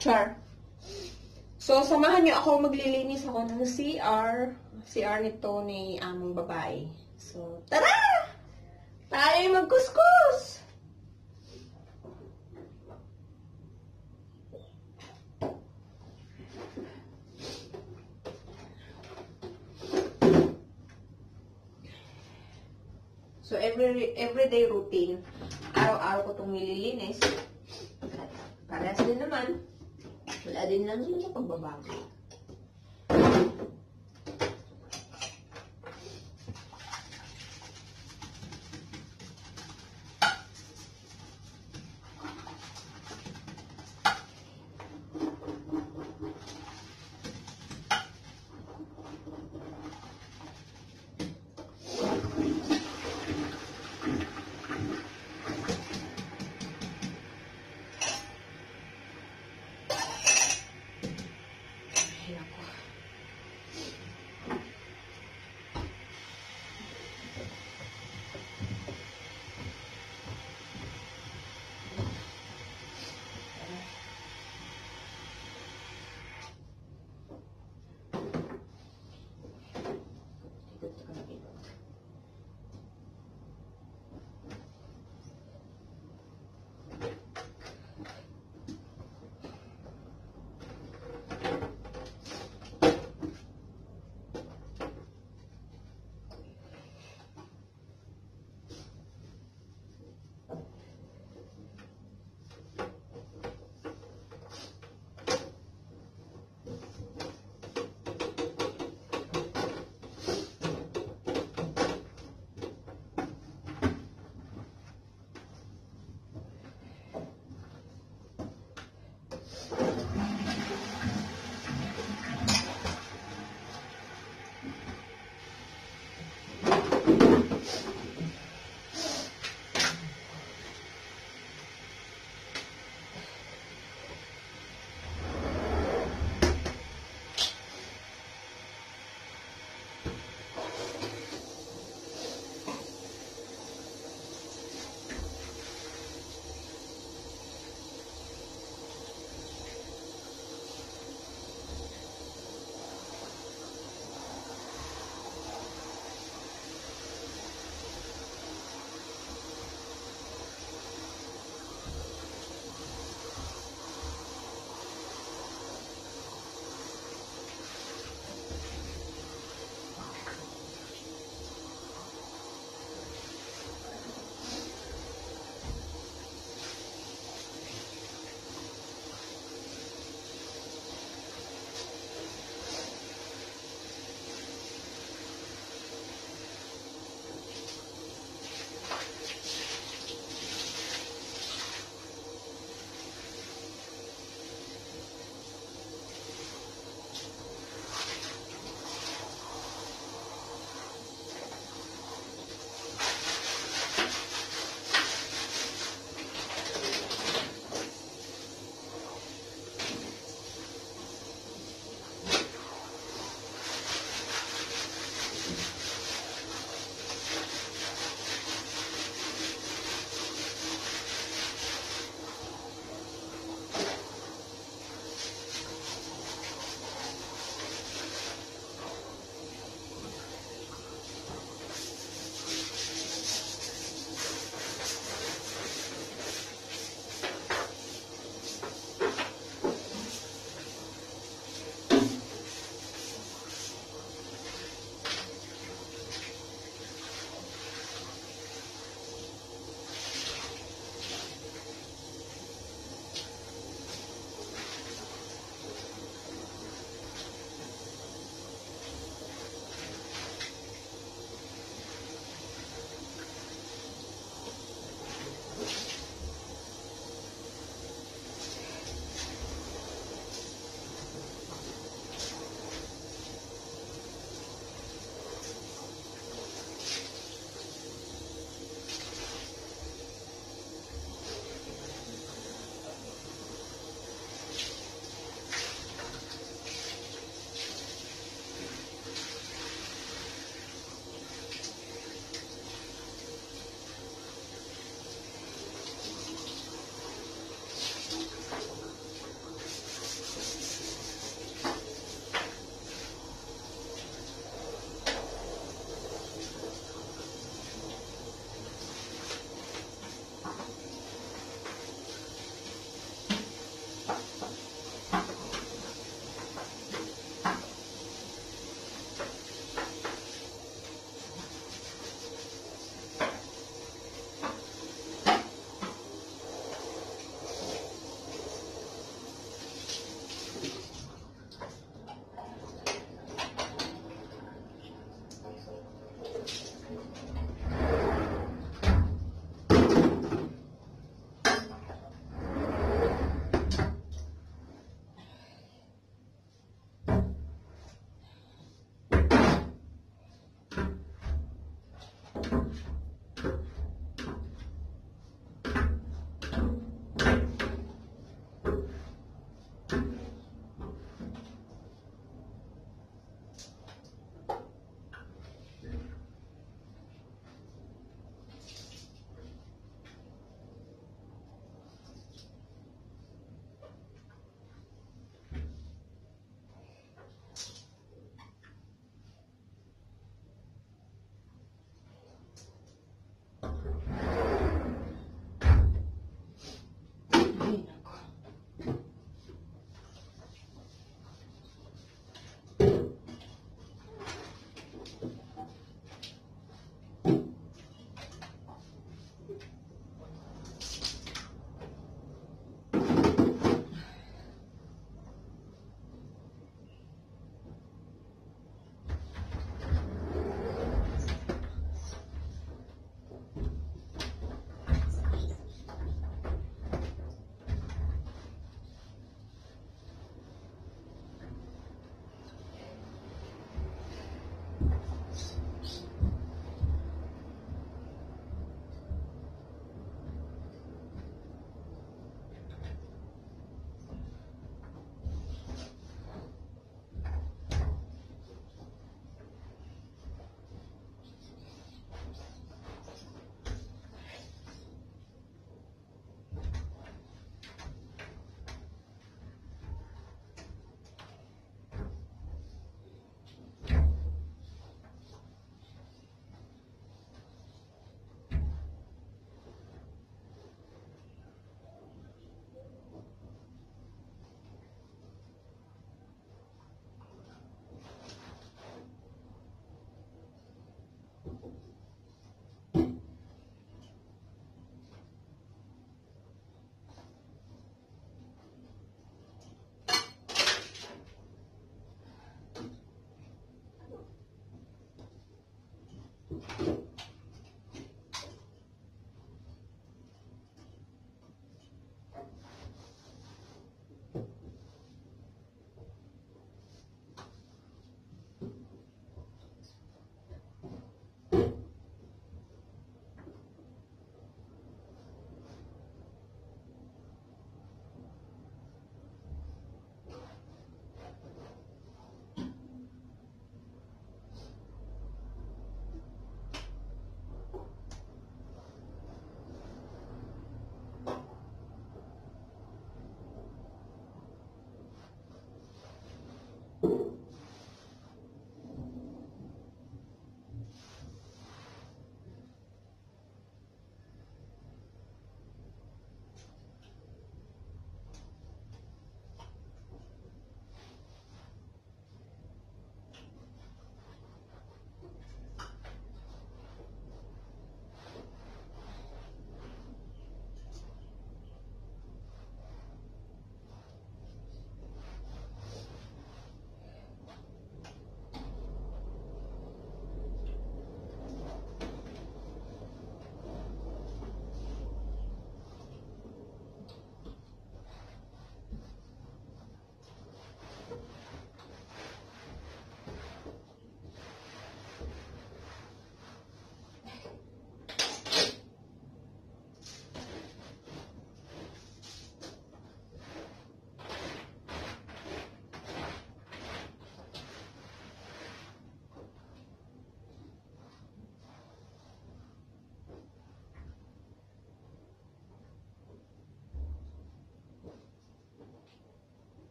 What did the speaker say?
Char. So, samahan niyo ako maglilinis ako ng CR. CR nito ni aming babae. So, tara! Tayo magkuskus! So, every everyday routine, araw-araw ko itong nililinis. Parehas din naman. Wala din lang naman na pagbabago.